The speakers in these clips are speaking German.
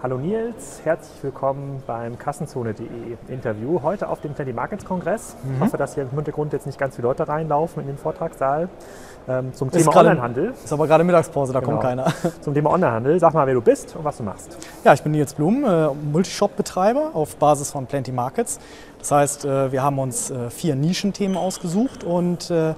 Hallo Nils, herzlich willkommen beim Kassenzone.de Interview. Heute auf dem Plenty Markets Kongress. Mhm. Ich hoffe, dass hier im Hintergrund jetzt nicht ganz viele Leute reinlaufen in den Vortragssaal. Ähm, zum Thema Onlinehandel. Ist aber gerade Mittagspause, da genau. kommt keiner. Zum Thema Onlinehandel. Sag mal, wer du bist und was du machst. Ja, ich bin Nils Blum, äh, Multishop-Betreiber auf Basis von Plenty Markets. Das heißt, äh, wir haben uns äh, vier Nischenthemen ausgesucht und äh,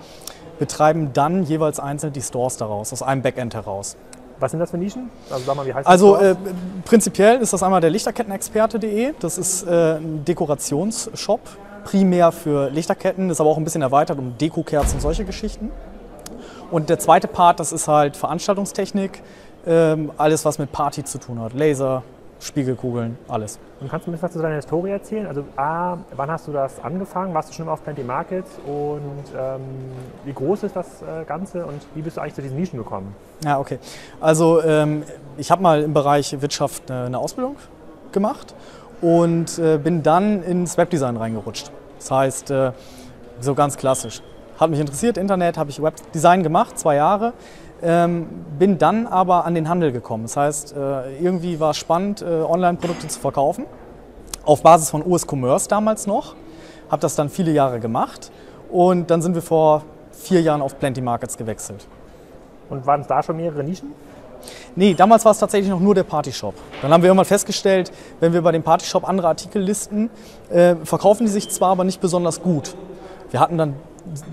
betreiben dann jeweils einzeln die Stores daraus, aus einem Backend heraus. Was sind das für Nischen? Also sag mal, wie heißt also das? Also äh, prinzipiell ist das einmal der Lichterkettenexperte.de. Das ist äh, ein Dekorationsshop, primär für Lichterketten, ist aber auch ein bisschen erweitert um Dekokerzen und solche Geschichten. Und der zweite Part, das ist halt Veranstaltungstechnik, äh, alles was mit Party zu tun hat, Laser, Spiegelkugeln, alles. Und kannst du ein bisschen was zu deiner Historie erzählen? Also A, wann hast du das angefangen? Warst du schon immer auf Plenty Markets? Und ähm, wie groß ist das äh, Ganze und wie bist du eigentlich zu diesen Nischen gekommen? Ja, okay. Also ähm, ich habe mal im Bereich Wirtschaft eine Ausbildung gemacht und äh, bin dann ins Webdesign reingerutscht. Das heißt, äh, so ganz klassisch. Hat mich interessiert, Internet, habe ich Webdesign gemacht, zwei Jahre. Ähm, bin dann aber an den Handel gekommen. Das heißt, äh, irgendwie war es spannend, äh, Online-Produkte zu verkaufen. Auf Basis von US Commerce damals noch. Habe das dann viele Jahre gemacht. Und dann sind wir vor vier Jahren auf Plenty Markets gewechselt. Und waren es da schon mehrere Nischen? Nee, damals war es tatsächlich noch nur der Partyshop. Dann haben wir irgendwann festgestellt, wenn wir bei dem Partyshop andere Artikel listen, äh, verkaufen die sich zwar, aber nicht besonders gut. Wir hatten dann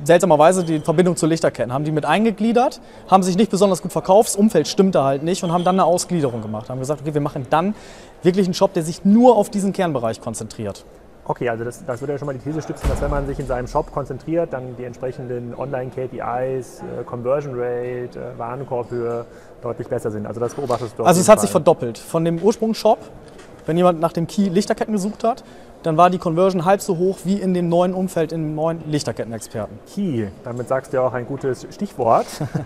seltsamerweise die Verbindung zur Lichterketten, haben die mit eingegliedert, haben sich nicht besonders gut verkauft, das Umfeld stimmte halt nicht und haben dann eine Ausgliederung gemacht. Haben gesagt, okay, wir machen dann wirklich einen Shop, der sich nur auf diesen Kernbereich konzentriert. Okay, also das, das würde ja schon mal die These stützen, dass wenn man sich in seinem Shop konzentriert, dann die entsprechenden Online-KPIs, äh, Conversion Rate, äh, Warenkorbhöhe deutlich besser sind. Also das beobachtest du. Also es hat Fall. sich verdoppelt. Von dem Ursprungsshop, wenn jemand nach dem Key Lichterketten gesucht hat, dann war die Conversion halb so hoch wie in dem neuen Umfeld, in dem neuen Lichterkettenexperten. Key, damit sagst du ja auch ein gutes Stichwort.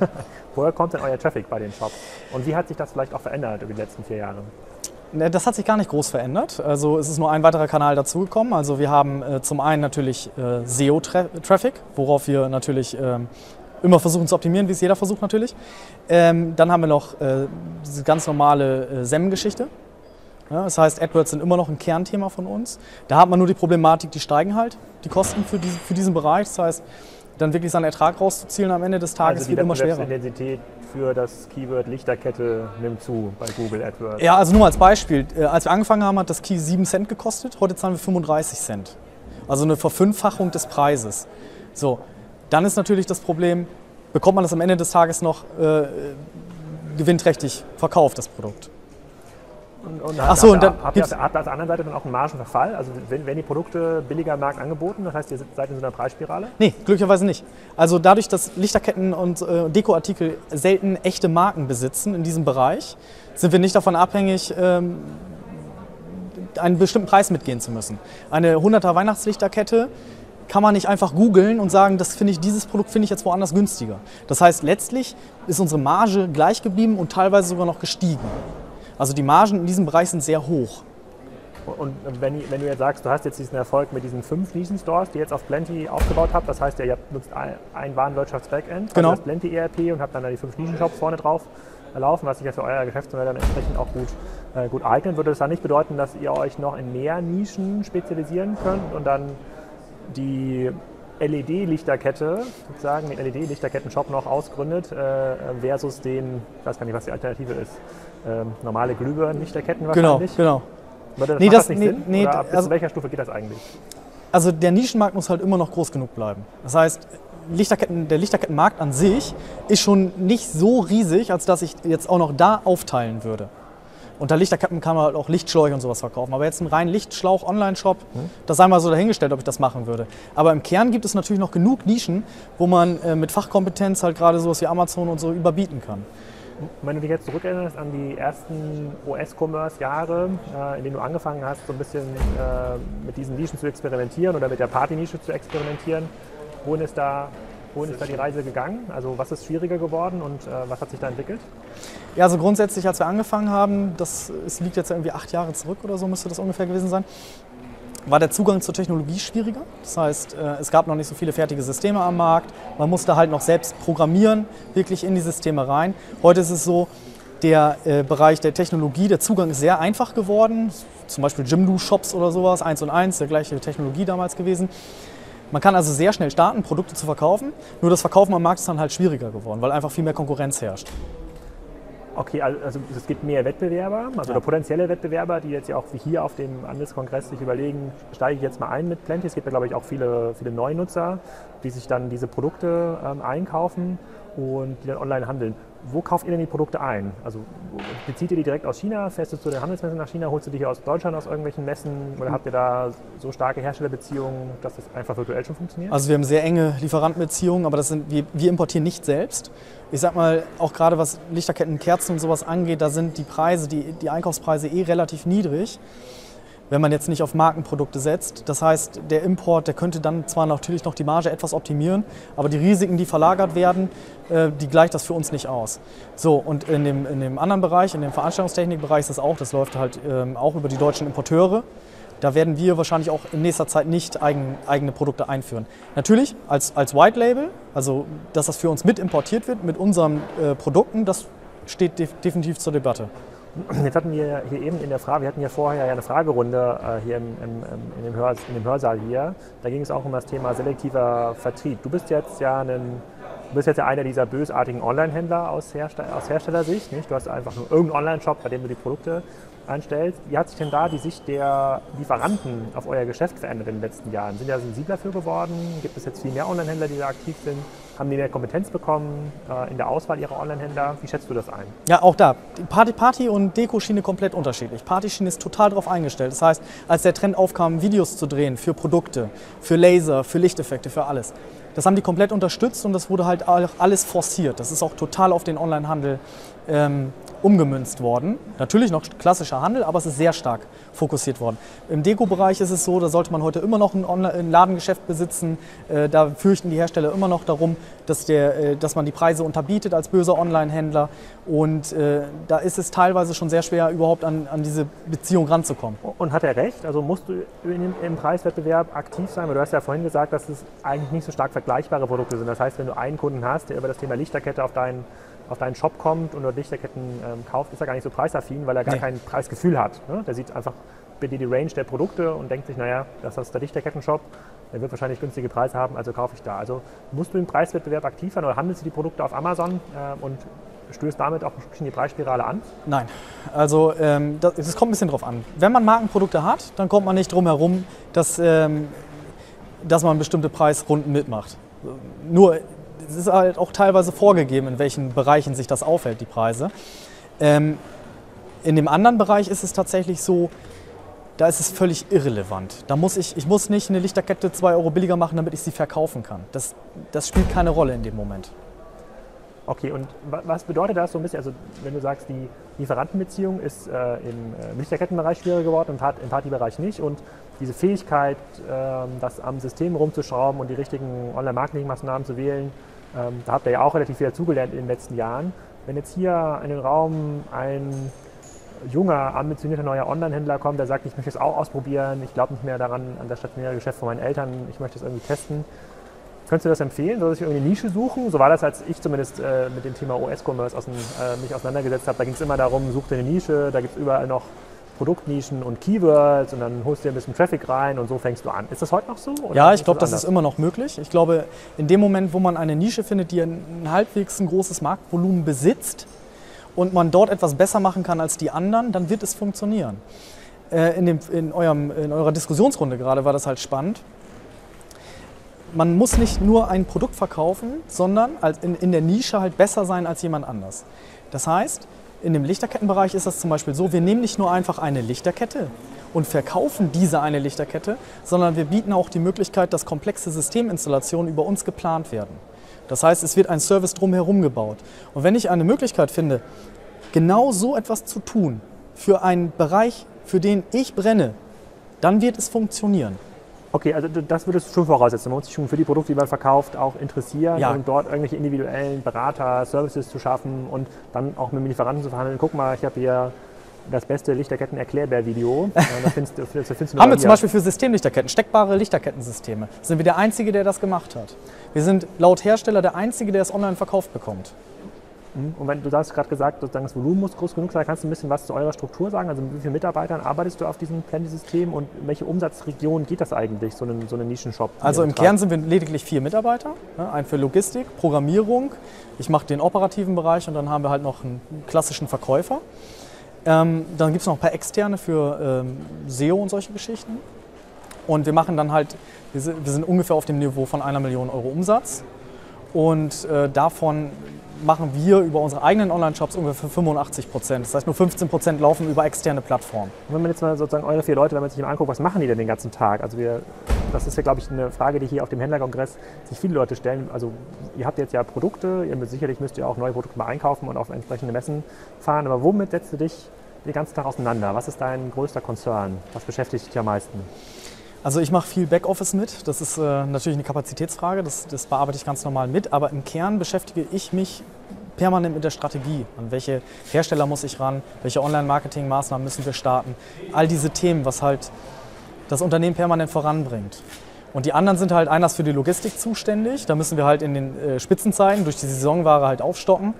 Woher kommt denn euer Traffic bei den Shops? Und wie hat sich das vielleicht auch verändert über die letzten vier Jahre? Ne, das hat sich gar nicht groß verändert. Also es ist nur ein weiterer Kanal dazugekommen. Also wir haben äh, zum einen natürlich äh, SEO-Traffic, worauf wir natürlich äh, immer versuchen zu optimieren, wie es jeder versucht natürlich. Ähm, dann haben wir noch äh, diese ganz normale äh, SEM-Geschichte. Das heißt, AdWords sind immer noch ein Kernthema von uns. Da hat man nur die Problematik, die steigen halt, die Kosten für, diese, für diesen Bereich. Das heißt, dann wirklich seinen Ertrag rauszuzielen am Ende des Tages also wird immer schwerer. Die Intensität für das Keyword Lichterkette nimmt zu bei Google AdWords. Ja, also nur mal als Beispiel. Äh, als wir angefangen haben, hat das Key 7 Cent gekostet. Heute zahlen wir 35 Cent. Also eine Verfünffachung des Preises. So, dann ist natürlich das Problem, bekommt man das am Ende des Tages noch äh, gewinnträchtig verkauft, das Produkt. Und, und Ach so, und dann habt ihr, auf der anderen Seite dann auch einen Margenverfall? Also wenn, wenn die Produkte billiger am Markt angeboten, das heißt, ihr seid in so einer Preisspirale? Nee, glücklicherweise nicht. Also dadurch, dass Lichterketten und äh, Dekoartikel selten echte Marken besitzen in diesem Bereich, sind wir nicht davon abhängig, ähm, einen bestimmten Preis mitgehen zu müssen. Eine 100er Weihnachtslichterkette kann man nicht einfach googeln und sagen, das finde ich, dieses Produkt finde ich jetzt woanders günstiger. Das heißt, letztlich ist unsere Marge gleich geblieben und teilweise sogar noch gestiegen. Also die Margen in diesem Bereich sind sehr hoch. Und wenn, wenn, du jetzt sagst, du hast jetzt diesen Erfolg mit diesen fünf Nischen-Stores, die jetzt auf Plenty aufgebaut habt, das heißt, ihr nutzt ein Warenwirtschafts-Backend, genau. das Plenty ERP und habt dann da die fünf Nischen-Shops vorne drauf laufen, was sich ja für euer Geschäftsmodell dann entsprechend auch gut, äh, gut eignet. Würde das dann nicht bedeuten, dass ihr euch noch in mehr Nischen spezialisieren könnt und dann die LED-Lichterkette, sozusagen den LED-Lichterketten-Shop noch ausgründet, äh, versus den, ich weiß gar nicht, was die Alternative ist, ähm, normale Glühbirnen-Lichterketten genau, wahrscheinlich. Genau, genau. Das, nee, das, das nicht nee, Sinn? Nee, Oder bis also, welcher Stufe geht das eigentlich? Also der Nischenmarkt muss halt immer noch groß genug bleiben. Das heißt, Lichterketten, der Lichterkettenmarkt an sich ist schon nicht so riesig, als dass ich jetzt auch noch da aufteilen würde. Unter Lichterketten kann man halt auch Lichtschläuche und sowas verkaufen. Aber jetzt ein rein Lichtschlauch-Online-Shop, hm. das sei mal so dahingestellt, ob ich das machen würde. Aber im Kern gibt es natürlich noch genug Nischen, wo man äh, mit Fachkompetenz halt gerade sowas wie Amazon und so überbieten kann. Wenn du dich jetzt zurückerinnerst an die ersten US-Commerce-Jahre, äh, in denen du angefangen hast, so ein bisschen äh, mit diesen Nischen zu experimentieren oder mit der Party-Nische zu experimentieren, wohin ist da Wohin ist da die Reise gegangen? Also was ist schwieriger geworden und äh, was hat sich da entwickelt? Ja, also grundsätzlich, als wir angefangen haben, das es liegt jetzt irgendwie acht Jahre zurück oder so, müsste das ungefähr gewesen sein, war der Zugang zur Technologie schwieriger. Das heißt, äh, es gab noch nicht so viele fertige Systeme am Markt. Man musste halt noch selbst programmieren, wirklich in die Systeme rein. Heute ist es so, der äh, Bereich der Technologie, der Zugang ist sehr einfach geworden. Zum Beispiel Jimdo-Shops oder sowas, 1 und 1, der gleiche Technologie damals gewesen. Man kann also sehr schnell starten, Produkte zu verkaufen. Nur das Verkaufen am Markt ist dann halt schwieriger geworden, weil einfach viel mehr Konkurrenz herrscht. Okay, also es gibt mehr Wettbewerber, also ja. potenzielle Wettbewerber, die jetzt ja auch wie hier auf dem Handelskongress sich überlegen, steige ich jetzt mal ein mit Plenty. Es gibt ja, glaube ich, auch viele, viele Neunutzer, die sich dann diese Produkte ähm, einkaufen und die dann online handeln. Wo kauft ihr denn die Produkte ein? Also bezieht ihr die direkt aus China? Fährst du zu den Handelsmessen nach China? Holst du die hier aus Deutschland aus irgendwelchen Messen? Oder habt ihr da so starke Herstellerbeziehungen, dass das einfach virtuell schon funktioniert? Also wir haben sehr enge Lieferantenbeziehungen, aber das sind, wir, wir importieren nicht selbst. Ich sag mal, auch gerade was Lichterketten, Kerzen und sowas angeht, da sind die Preise, die, die Einkaufspreise eh relativ niedrig wenn man jetzt nicht auf Markenprodukte setzt. Das heißt, der Import, der könnte dann zwar natürlich noch die Marge etwas optimieren, aber die Risiken, die verlagert werden, äh, die gleicht das für uns nicht aus. So, und in dem, in dem anderen Bereich, in dem Veranstaltungstechnikbereich ist das auch, das läuft halt ähm, auch über die deutschen Importeure. Da werden wir wahrscheinlich auch in nächster Zeit nicht eigen, eigene Produkte einführen. Natürlich als, als White Label, also dass das für uns mit importiert wird mit unseren äh, Produkten, das steht def definitiv zur Debatte. Jetzt hatten wir hier eben in der Frage, wir hatten ja vorher eine Fragerunde äh, hier im, im, in, dem Hör, in dem Hörsaal hier. Da ging es auch um das Thema selektiver Vertrieb. Du bist jetzt ja ein, du bist jetzt ja einer dieser bösartigen Online-Händler aus, Herstell aus Herstellersicht. Nicht? Du hast einfach nur irgendeinen Online-Shop, bei dem du die Produkte einstellst. Wie hat sich denn da die Sicht der Lieferanten auf euer Geschäft verändert in den letzten Jahren? Sind ja sensibler für geworden? Gibt es jetzt viel mehr Online-Händler, die da aktiv sind? Haben die mehr Kompetenz bekommen äh, in der Auswahl ihrer Online-Händler? Wie schätzt du das ein? Ja, auch da. Party, Party und Deko-Schiene komplett unterschiedlich. Party-Schiene ist total darauf eingestellt. Das heißt, als der Trend aufkam, Videos zu drehen für Produkte, für Laser, für Lichteffekte, für alles, das haben die komplett unterstützt und das wurde halt alles forciert. Das ist auch total auf den Onlinehandel ähm, umgemünzt worden. Natürlich noch klassischer Handel, aber es ist sehr stark fokussiert worden. Im Deko-Bereich ist es so, da sollte man heute immer noch ein, Ladengeschäft besitzen. Äh, da fürchten die Hersteller immer noch darum, dass, der, äh, dass man die Preise unterbietet als böser Online-Händler. Und äh, da ist es teilweise schon sehr schwer, überhaupt an, an diese Beziehung ranzukommen. Und hat er recht? Also musst du im, im Preiswettbewerb aktiv sein? Weil du hast ja vorhin gesagt, dass es eigentlich nicht so stark vergleichbare Produkte sind. Das heißt, wenn du einen Kunden hast, der über das Thema Lichterkette auf deinen auf deinen Shop kommt und dort Lichterketten ähm, kauft, ist er gar nicht so preisaffin, weil er gar nee. kein Preisgefühl hat. Ne? Der sieht einfach bitte die Range der Produkte und denkt sich, naja, das ist der Lichterketten-Shop, der wird wahrscheinlich günstige Preise haben, also kaufe ich da. Also musst du im Preiswettbewerb aktiv sein oder handelst du die Produkte auf Amazon äh, und stößt damit auch ein die Preisspirale an? Nein, also ähm, das, das, kommt ein bisschen drauf an. Wenn man Markenprodukte hat, dann kommt man nicht drum herum, dass, ähm, dass man bestimmte Preisrunden mitmacht. Nur es ist halt auch teilweise vorgegeben, in welchen Bereichen sich das aufhält, die Preise. Ähm, in dem anderen Bereich ist es tatsächlich so, da ist es völlig irrelevant. Da muss ich, ich muss nicht eine Lichterkette 2 Euro billiger machen, damit ich sie verkaufen kann. Das, das spielt keine Rolle in dem Moment. Okay, und was bedeutet das so ein bisschen, also wenn du sagst, die Lieferantenbeziehung ist äh, im äh, Lichterkettenbereich schwieriger geworden, im, Partybereich nicht und diese Fähigkeit, äh, das am System rumzuschrauben und die richtigen Online-Marketing-Maßnahmen zu wählen, ähm, da habt ihr ja auch relativ viel dazugelernt in den letzten Jahren. Wenn jetzt hier in den Raum ein junger, ambitionierter neuer Online-Händler kommt, der sagt, ich möchte es auch ausprobieren, ich glaube nicht mehr daran, an das stationäre Geschäft von meinen Eltern, ich möchte es irgendwie testen. Könntest du das empfehlen? Soll sich irgendwie eine Nische suchen? So war das, als ich zumindest äh, mit dem Thema OS-Commerce aus, äh, mich auseinandergesetzt habe. Da ging es immer darum, such dir eine Nische, da gibt es überall noch Produktnischen und Keywords und dann holst du dir ein bisschen Traffic rein und so fängst du an. Ist das heute noch so? ja, ich glaube, das ist immer noch möglich. Ich glaube, in dem Moment, wo man eine Nische findet, die ein, ein halbwegs ein großes Marktvolumen besitzt und man dort etwas besser machen kann als die anderen, dann wird es funktionieren. Äh, in, dem, in, eurem, in eurer Diskussionsrunde gerade war das halt spannend. Man muss nicht nur ein Produkt verkaufen, sondern in der Nische halt besser sein als jemand anders. Das heißt, in dem Lichterkettenbereich ist das zum Beispiel so, wir nehmen nicht nur einfach eine Lichterkette und verkaufen diese eine Lichterkette, sondern wir bieten auch die Möglichkeit, dass komplexe Systeminstallationen über uns geplant werden. Das heißt, es wird ein Service drumherum gebaut. Und wenn ich eine Möglichkeit finde, genau so etwas zu tun für einen Bereich, für den ich brenne, dann wird es funktionieren. Okay, also das würde es schon voraussetzen. Man muss sich schon für die Produkte, die man verkauft, auch interessieren ja. und dort irgendwelche individuellen Berater, Services zu schaffen und dann auch mit dem Lieferanten zu verhandeln. Guck mal, ich habe hier das beste Lichterketten-Erklärbär-Video. Haben wir zum Beispiel für Systemlichterketten, steckbare Lichterkettensysteme. Sind wir der Einzige, der das gemacht hat. Wir sind laut Hersteller der Einzige, der es online verkauft bekommt. Mhm. Und wenn du hast gerade gesagt, sozusagen das Volumen muss groß genug sein, kannst du ein bisschen was zu eurer Struktur sagen? Also mit wie vielen Mitarbeitern arbeitest du auf diesem Plenty-System und in welche Umsatzregion geht das eigentlich, so eine, so eine Nischenshop? Also im Kern sind wir lediglich vier Mitarbeiter. Ein für Logistik, Programmierung, ich mache den operativen Bereich und dann haben wir halt noch einen klassischen Verkäufer. Ähm, dann gibt es noch ein paar externe für ähm, SEO und solche Geschichten. Und wir machen dann halt, wir sind, wir sind ungefähr auf dem Niveau von einer Million Euro Umsatz. Und äh, davon machen wir über unsere eigenen Online-Shops ungefähr 85 Prozent. Das heißt, nur 15 Prozent laufen über externe Plattformen. Und wenn man jetzt mal sozusagen eure vier Leute, wenn man sich mal anguckt, was machen die denn den ganzen Tag? Also wir, das ist ja, glaube ich, eine Frage, die hier auf dem Händlerkongress sich viele Leute stellen. Also ihr habt jetzt ja Produkte, ihr müsst, sicherlich müsst ihr auch neue Produkte mal einkaufen und auf entsprechende Messen fahren. Aber womit setzt du dich den ganzen Tag auseinander? Was ist dein größter Konzern? Was beschäftigt dich am meisten? Also ich mache viel Backoffice mit. Das ist äh, natürlich eine Kapazitätsfrage, das, das bearbeite ich ganz normal mit. Aber im Kern beschäftige ich mich permanent mit der Strategie. An welche Hersteller muss ich ran? Welche Online-Marketing-Maßnahmen müssen wir starten? All diese Themen, was halt das Unternehmen permanent voranbringt. Und die anderen sind halt einer für die Logistik zuständig. Da müssen wir halt in den äh, Spitzenzeiten durch die Saisonware halt aufstocken.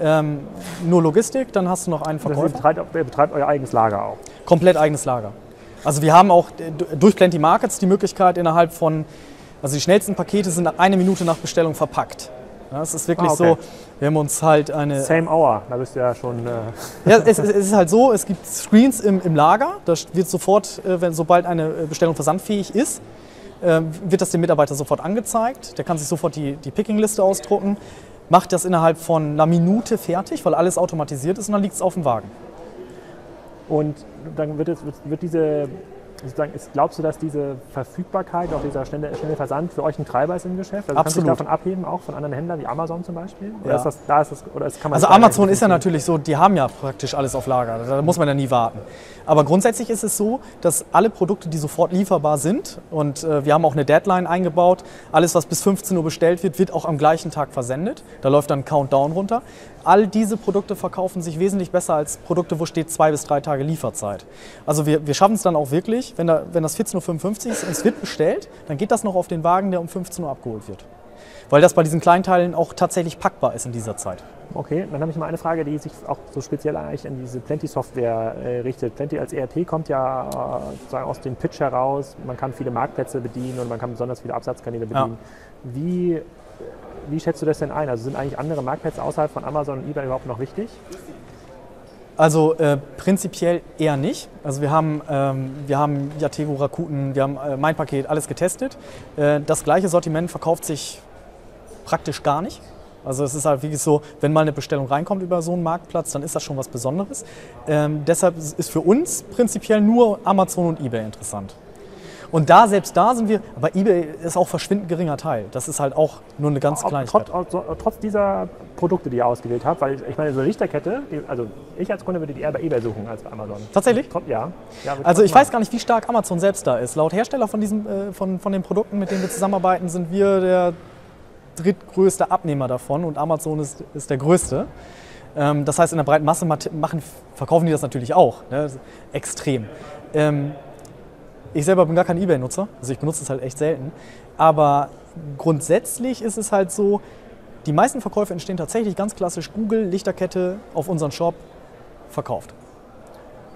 Ähm, nur Logistik, dann hast du noch einen Verkäufer. Betreibt, ihr betreibt euer eigenes Lager auch? Komplett eigenes Lager. Also wir haben auch äh, durch Plenty Markets die Möglichkeit innerhalb von, also die schnellsten Pakete sind eine Minute nach Bestellung verpackt. Ja, es ist wirklich ah, okay. so, wir haben uns halt eine... Same hour, da bist du ja schon... Äh ja, es, es, ist halt so, es gibt Screens im, im Lager, da wird sofort, äh, wenn, sobald eine Bestellung versandfähig ist, äh, wird das dem Mitarbeiter sofort angezeigt. Der kann sich sofort die, die Picking-Liste ausdrucken, macht das innerhalb von einer Minute fertig, weil alles automatisiert ist und dann liegt es auf dem Wagen. Und dann wird, es, wird diese, ist, glaubst du, dass diese Verfügbarkeit, auch dieser schnelle, schnelle Versand für euch ein Treiber ist im Geschäft? Also Absolut. kannst du davon abheben, auch von anderen Händlern wie Amazon zum Beispiel? Oder ja. ist das, da ist das, oder ist, kann man also Amazon ist ja natürlich so, die haben ja praktisch alles auf Lager, da muss man ja nie warten. Aber grundsätzlich ist es so, dass alle Produkte, die sofort lieferbar sind, und äh, wir haben auch eine Deadline eingebaut, alles, was bis 15 Uhr bestellt wird, wird auch am gleichen Tag versendet. Da läuft dann ein Countdown runter. All diese Produkte verkaufen sich wesentlich besser als Produkte, wo steht zwei bis drei Tage Lieferzeit. Also wir, wir schaffen es dann auch wirklich, wenn, da, wenn das 14.55 Uhr ist und es wird bestellt, dann geht das noch auf den Wagen, der um 15 Uhr abgeholt wird. Weil das bei diesen Kleinteilen auch tatsächlich packbar ist in dieser Zeit. Okay, dann habe ich mal eine Frage, die sich auch so speziell eigentlich an diese Plenty-Software äh, richtet. Plenty als ERP kommt ja äh, aus dem Pitch heraus, man kann viele Marktplätze bedienen und man kann besonders viele Absatzkanäle bedienen. Ja. Wie, wie schätzt du das denn ein? Also sind eigentlich andere Marktplätze außerhalb von Amazon und eBay überhaupt noch wichtig? Also äh, prinzipiell eher nicht. Also wir haben, ähm, wir haben Yatego, Rakuten, wir haben äh, mein Paket, alles getestet. Äh, das gleiche Sortiment verkauft sich praktisch gar nicht. Also es ist halt wirklich so, wenn mal eine Bestellung reinkommt über so einen Marktplatz, dann ist das schon was Besonderes. Ähm, deshalb ist für uns prinzipiell nur Amazon und eBay interessant. Und da, selbst da sind wir, aber eBay ist auch verschwindend geringer Teil. Das ist halt auch nur eine ganz kleine trotz, trotz dieser Produkte, die ihr ausgewählt habt, weil ich meine, so eine Lichterkette, also ich als Kunde würde die eher bei eBay suchen als bei Amazon. Tatsächlich? Ja. ja also ich weiß gar nicht, wie stark Amazon selbst da ist. Laut Hersteller von, diesem, äh, von, von den Produkten, mit denen wir zusammenarbeiten, sind wir der drittgrößte Abnehmer davon und Amazon ist, ist der größte. Ähm, das heißt, in der breiten Masse machen, verkaufen die das natürlich auch. Ne? Extrem. Ähm, ich selber bin gar kein Ebay-Nutzer, also ich benutze es halt echt selten. Aber grundsätzlich ist es halt so, die meisten Verkäufe entstehen tatsächlich ganz klassisch Google, Lichterkette auf unseren Shop verkauft.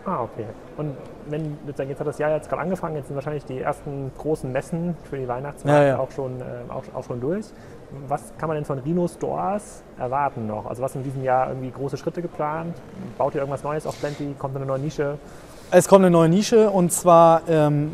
Ah, okay. Und wenn sozusagen jetzt hat das Jahr jetzt gerade angefangen, jetzt sind wahrscheinlich die ersten großen Messen für die Weihnachtsmarkt ja, ja. Auch, schon, äh, auch, auch schon durch. Was kann man denn von Rhino Stores erwarten noch? Also was in diesem Jahr irgendwie große Schritte geplant? Baut ihr irgendwas Neues auf Plenty? Kommt eine neue Nische? Es kommt eine neue Nische und zwar ähm,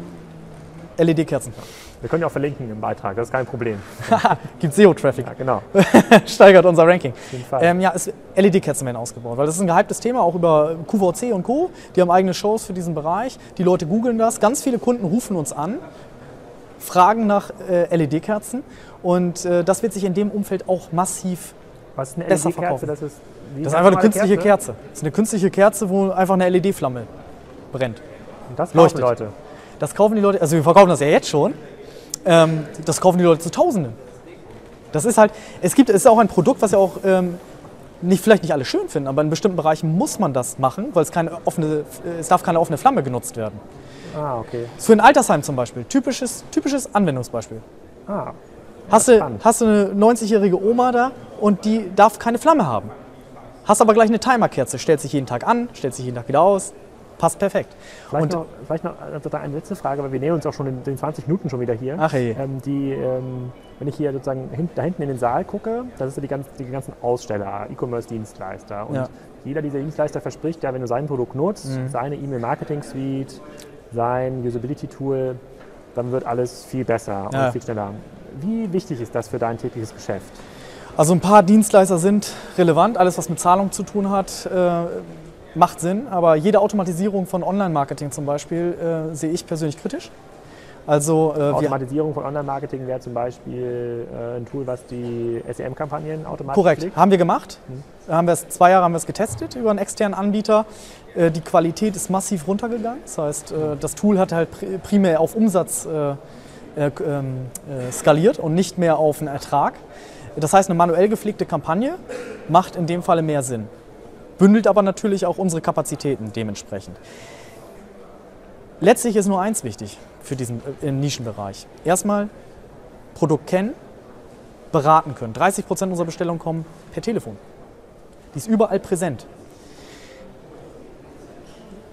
LED-Kerzen. Wir können ja auch verlinken im Beitrag, das ist kein Problem. Gibt SEO-Traffic. Ja, genau. Steigert unser Ranking. Auf jeden Fall. Ähm, ja, LED-Kerzen werden ausgebaut, weil das ist ein gehyptes Thema, auch über QVC und Co. Die haben eigene Shows für diesen Bereich. Die Leute googeln das. Ganz viele Kunden rufen uns an, fragen nach äh, LED-Kerzen und äh, das wird sich in dem Umfeld auch massiv Was ist eine besser LED verkaufen. Das ist, das ist einfach eine künstliche Kerze? Kerze. Das ist eine künstliche Kerze, wo einfach eine LED-Flamme brennt. Und das kaufen Leuchtet. Leute. Das kaufen die Leute, also wir verkaufen das ja jetzt schon. Ähm, das kaufen die Leute zu Tausenden. Das ist halt, es gibt, es ist auch ein Produkt, was ja auch ähm, nicht, vielleicht nicht alle schön finden, aber in bestimmten Bereichen muss man das machen, weil es keine offene, es darf keine offene Flamme genutzt werden. Ah, okay. Für ein Altersheim zum Beispiel, typisches, typisches Anwendungsbeispiel. Ah. Hast du, hast du eine 90-jährige Oma da und die darf keine Flamme haben. Hast aber gleich eine Timerkerze, stellt sich jeden Tag an, stellt sich jeden Tag wieder aus, passt perfekt. Vielleicht Und- noch, vielleicht noch äh, eine letzte Frage, weil wir nähern uns auch schon in den 20 Minuten schon wieder hier. Ach je. Ähm, die, ähm, wenn ich hier sozusagen hin, da hinten in den Saal gucke, das ist ja die, ganz, die ganzen Aussteller, E-Commerce-Dienstleister. Und Ja. jeder dieser Dienstleister verspricht ja, wenn du sein Produkt nutzt, Mhm. seine E-Mail-Marketing-Suite, sein Usability-Tool, dann wird alles viel besser Ja. und viel schneller. Wie wichtig ist das für dein tägliches Geschäft? Also ein paar Dienstleister sind relevant, alles was mit Zahlung zu tun hat, äh, macht Sinn, aber jede Automatisierung von Online-Marketing zum Beispiel äh, sehe ich persönlich kritisch. Also äh, Automatisierung von Online-Marketing wäre zum Beispiel äh, ein Tool, was die SEM-Kampagnen automatisch korrekt, pflegt. haben wir gemacht. Haben wir es, zwei Jahre haben wir es getestet über einen externen Anbieter. Äh, die Qualität ist massiv runtergegangen. Das heißt, äh, das Tool hat halt pri- primär auf Umsatz äh, äh, ähm, äh, skaliert und nicht mehr auf einen Ertrag. Das heißt, eine manuell gepflegte Kampagne macht in dem Falle mehr Sinn. Bündelt aber natürlich auch unsere Kapazitäten dementsprechend. Letztlich ist nur eins wichtig für diesen äh, Nischenbereich. Erstmal Produkt kennen, beraten können. 30 Prozent unserer Bestellungen kommen per Telefon. Die ist überall präsent.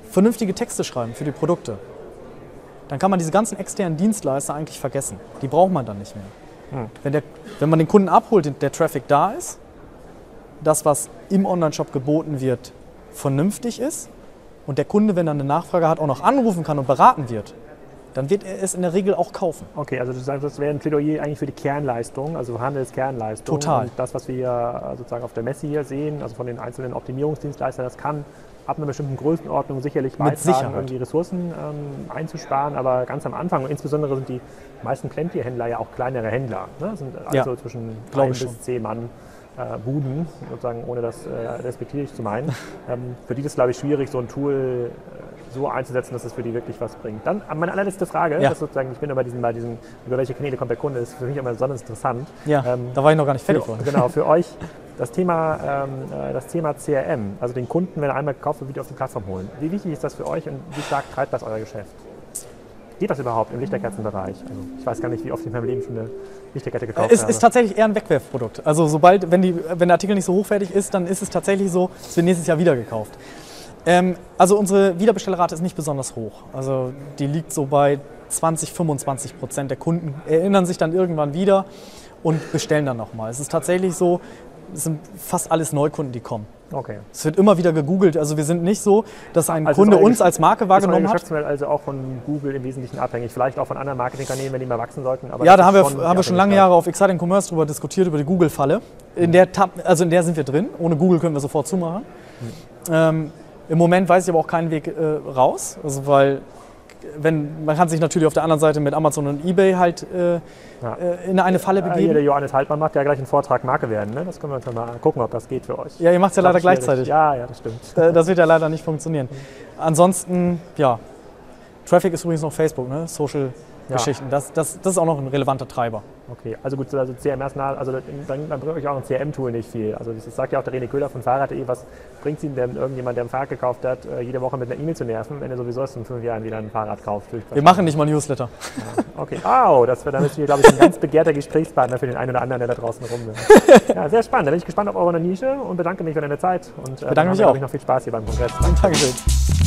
Vernünftige Texte schreiben für die Produkte. Dann kann man diese ganzen externen Dienstleister eigentlich vergessen. Die braucht man dann nicht mehr. Hm. Wenn, der, wenn man den Kunden abholt, der Traffic da ist, das, was im Onlineshop geboten wird, vernünftig ist und der Kunde, wenn er eine Nachfrage hat, auch noch anrufen kann und beraten wird, dann wird er es in der Regel auch kaufen. Okay, also du sagst, das wäre ein Plädoyer eigentlich für die Kernleistung, also Handelskernleistung. Total. Und das, was wir sozusagen auf der Messe hier sehen, also von den einzelnen Optimierungsdienstleistern, das kann ab einer bestimmten Größenordnung sicherlich beitragen, Sicherheit. irgendwie Ressourcen ähm, einzusparen, aber ganz am Anfang, und insbesondere sind die meisten Klempierhändler ja auch kleinere Händler. Ne? Das sind Ja, also zwischen glaub ein ich bis schon. zehn Mann. Äh, Buden, sozusagen, ohne das äh, respektierlich zu meinen. ähm, für die ist es, glaube ich, schwierig, so ein Tool äh, so einzusetzen, dass es für die wirklich was bringt. Dann meine allerletzte Frage, Ja. sozusagen, ich bin immer diesen, bei diesen, über welche Kanäle kommt der Kunde, ist für mich immer besonders interessant. Ja, Ähm, da war ich noch gar nicht fertig für, genau, für euch das Thema, ähm, äh, das Thema CRM, also den Kunden, wenn er einmal gekauft wird, wieder auf die Plattform holen. Wie wichtig ist das für euch und wie stark treibt das euer Geschäft? Geht das überhaupt im Lichterkerzenbereich? Also ich weiß gar nicht, wie oft ich in meinem Leben schon eine Lichterkette gekauft Es habe. ist tatsächlich eher ein Wegwerfprodukt. Also sobald, wenn, die, wenn der Artikel nicht so hochwertig ist, dann ist es tatsächlich so, es wird nächstes Jahr wieder gekauft. Ähm, also unsere Wiederbestellrate ist nicht besonders hoch. Also die liegt so bei 20, 25 Prozent der Kunden erinnern sich dann irgendwann wieder und bestellen dann nochmal. Es ist tatsächlich so, es sind fast alles Neukunden, die kommen. okay. Es wird immer wieder gegoogelt. Also wir sind nicht so, dass ein Also Kunde uns als Marke wahrgenommen hat. Geschäftsmodell also auch von Google im Wesentlichen abhängig? Vielleicht auch von anderen Marketingkanälen, wenn die mal wachsen sollten? Ja, da haben wir, schon haben wir schon lange. Jahre auf Exciting Commerce darüber diskutiert, über die Google-Falle. In der, Tab, also in der sind wir drin. Ohne Google können wir sofort zumachen. Ähm, Im Moment weiß ich aber auch keinen Weg äh, raus. Also weil wenn, man kann sich natürlich auf der anderen Seite mit Amazon und Ebay halt äh, Ja. äh, in eine Falle Äh, hier, begeben. der Johannes Haltmann macht ja gleich einen Vortrag Marke werden. Ne? Das können wir uns ja mal gucken, ob das geht für euch. Ja, ihr macht es ja leider schwierig. gleichzeitig. Ja, ja, das stimmt. Das wird ja leider nicht funktionieren. Ansonsten, ja, Traffic ist übrigens noch Facebook, ne? Social-Geschichten. Das, das, das ist auch noch ein relevanter Treiber. Okay, also gut, also CMS, nah- also dann, dann bringt euch auch ein CRM-Tool nicht viel. Also das sagt ja auch der René Köhler von Fahrrad.de, was bringt es ihm denn, irgendjemand, der ein Fahrrad gekauft hat, äh, jede Woche mit einer E-Mail zu nerven, wenn er sowieso erst in fünf Jahren wieder ein Fahrrad kauft? Wir machen nicht mal Newsletter. Okay, oh, das wäre ist hier, glaube ich, ein ganz begehrter Gesprächspartner für den einen oder anderen, der da draußen rumläuft. Ja, sehr spannend. Da bin ich gespannt auf eure Nische und bedanke mich für deine Zeit. Und äh, Bedanke mich auch. Ich noch viel Spaß hier beim Kongress. Dankeschön.